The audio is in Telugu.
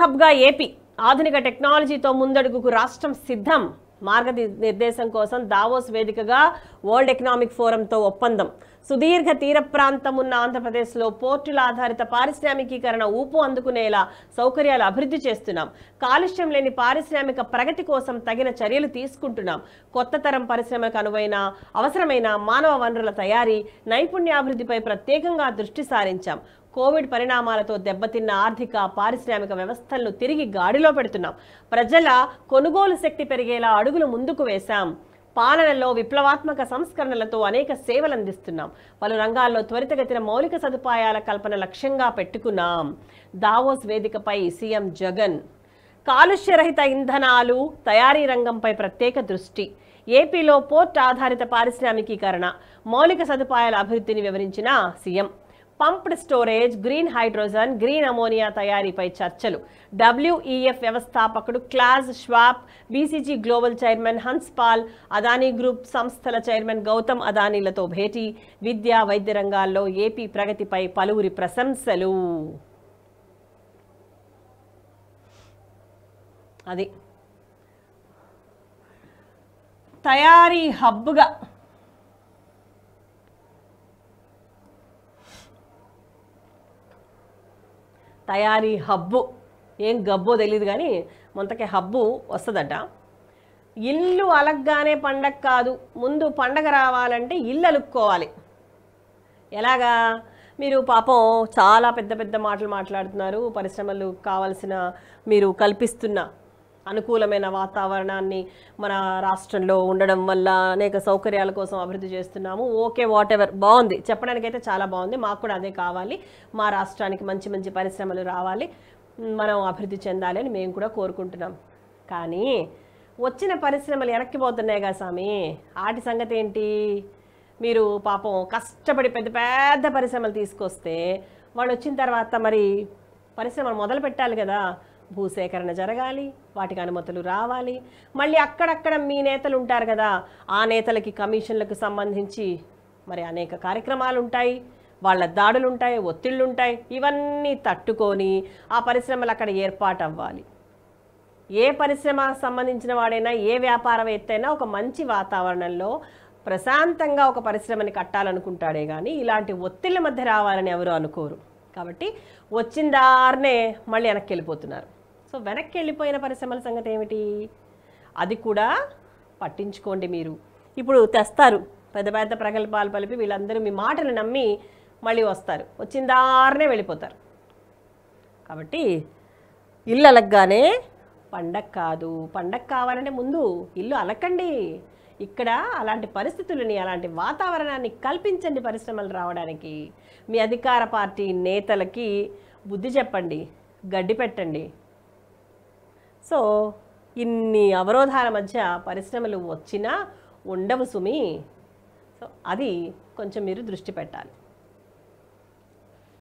హబ్గా ఏపీ ఆధునిక టెక్నాలజీతో ముందడుగుకు రాష్ట్రం సిద్ధం. మార్గనిర్దేశం కోసం దావోస్ వేదికగా వరల్డ్ ఎకనామిక్ ఫోరంతో ఒప్పందం. సుదీర్ఘ తీర ప్రాంతం ఉన్న ఆంధ్రప్రదేశ్లో పోర్టుల ఆధారిత పారిశ్రామికీకరణ ఊపు అందుకునేలా సౌకర్యాలు అభివృద్ధి చేస్తున్నాం. కాలుష్యం లేని పారిశ్రామిక ప్రగతి కోసం తగిన చర్యలు తీసుకుంటున్నాం. కొత్త తరం పరిశ్రమకు అనువైన అవసరమైన మానవ వనరుల తయారీ నైపుణ్యాభివృద్ధిపై ప్రత్యేకంగా దృష్టి సారించాం. కోవిడ్ పరిణామాలతో దెబ్బతిన్న ఆర్థిక పారిశ్రామిక వ్యవస్థలను తిరిగి గాడిలో పెడుతున్నాం. ప్రజల కొనుగోలు శక్తి పెరిగేలా అడుగులు ముందుకు వేశాం. పాలనలో విప్లవాత్మక సంస్కరణలతో అనేక సేవలు అందిస్తున్నాం. పలు రంగాల్లో త్వరితగతిన మౌలిక సదుపాయాల కల్పన లక్ష్యంగా పెట్టుకున్నాం. దావోస్ వేదికపై సీఎం జగన్. కాలుష్యరహిత ఇంధనాలు తయారీ రంగంపై ప్రత్యేక దృష్టి. ఏపీలో పోర్ట్ ఆధారిత పారిశ్రామికీకరణ మౌలిక సదుపాయాల అభివృద్ధిని వివరించిన CM. Pumped storage green hydrogen green ammonia తయారీపై చర్చలు. డబ్ల్యూఈఎఫ్ వ్యవస్థాపకుడు Klaus Schwab BCG global chairman Hans Paul Adani group సంస్థల చైర్మన్ గౌతమ్ అదానీలతో భేటీ. విద్యా వైద్య రంగాల్లో ఏపీ ప్రగతిపై పలువురి ప్రశంసలు. అది. తయారీ హబ్గా తయారీ హబ్బు. ఏం గబ్బో తెలియదు కానీ మొంతకి హబ్బు వస్తుందట. ఇల్లు అలగ్గానే పండగ కాదు. ముందు పండగ రావాలంటే ఇల్లు అలుక్కోవాలి. ఎలాగా? మీరు పాపం చాలా పెద్ద పెద్ద మాటలు మాట్లాడుతున్నారు. పరిశ్రమలు కావాల్సిన మీరు కల్పిస్తున్న అనుకూలమైన వాతావరణాన్ని మన రాష్ట్రంలో ఉండడం వల్ల అనేక సౌకర్యాల కోసం అభివృద్ధి చేస్తున్నాము. ఓకే వాట్ ఎవర్ బాగుంది. చెప్పడానికైతే చాలా బాగుంది. మాకు కూడా అదే కావాలి. మా రాష్ట్రానికి మంచి మంచి పరిశ్రమలు రావాలి. మనం అభివృద్ధి చెందాలి అని మేము కూడా కోరుకుంటున్నాం. కానీ వచ్చిన పరిశ్రమలు వెనక్కిపోతున్నాయి కదా స్వామి. ఆటి సంగతి ఏంటి? మీరు పాపం కష్టపడి పెద్ద పెద్ద పరిశ్రమలు తీసుకొస్తే వాళ్ళు వచ్చిన తర్వాత మరి పరిశ్రమలు మొదలు పెట్టాలి కదా. భూసేకరణ జరగాలి వాటికి అనుమతులు రావాలి. మళ్ళీ అక్కడక్కడ మీ నేతలు ఉంటారు కదా ఆ నేతలకి కమిషన్లకు సంబంధించి మరి అనేక కార్యక్రమాలు ఉంటాయి వాళ్ళ దాడులు ఉంటాయి ఒత్తిళ్ళు ఉంటాయి ఇవన్నీ తట్టుకొని ఆ పరిశ్రమలు అక్కడ ఏర్పాటు అవ్వాలి ఏ పరిశ్రమ సంబంధించిన వాడైనా ఏ వ్యాపారవేత్తైనా ఒక మంచి వాతావరణంలో ప్రశాంతంగా ఒక పరిశ్రమని కట్టాలనుకుంటాడే కానీ ఇలాంటి ఒత్తిళ్ళ మధ్య రావాలని ఎవరు అనుకోరు. కాబట్టి వచ్చిన దారినే మళ్ళీ వెనక్కి వెళ్ళిపోతున్నారు. సో వెనక్కి వెళ్ళిపోయిన పరిశ్రమల సంగతి ఏమిటి? అది కూడా పట్టించుకోండి మీరు. ఇప్పుడు తెస్తారు. పెద్ద పెద్ద ప్రగల్భాలు పలిపి వీళ్ళందరూ మీ మాటలు నమ్మి మళ్ళీ వస్తారు. వచ్చిన దారినే వెళ్ళిపోతారు. కాబట్టి ఇల్లు అలగ్గానే పండగ కాదు. పండగ కావాలంటే ముందు ఇల్లు అలకండి. ఇక్కడ అలాంటి పరిస్థితులని అలాంటి వాతావరణాన్ని కల్పించండి పరిశ్రమలు రావడానికి. మీ అధికార పార్టీ నేతలకి బుద్ధి చెప్పండి. గడ్డి పెట్టండి. సో ఇన్ని అవరోధాల మధ్య పరిశ్రమలు వచ్చినా ఉండవు సుమి. సో అది కొంచెం మీరు దృష్టి పెట్టాలి.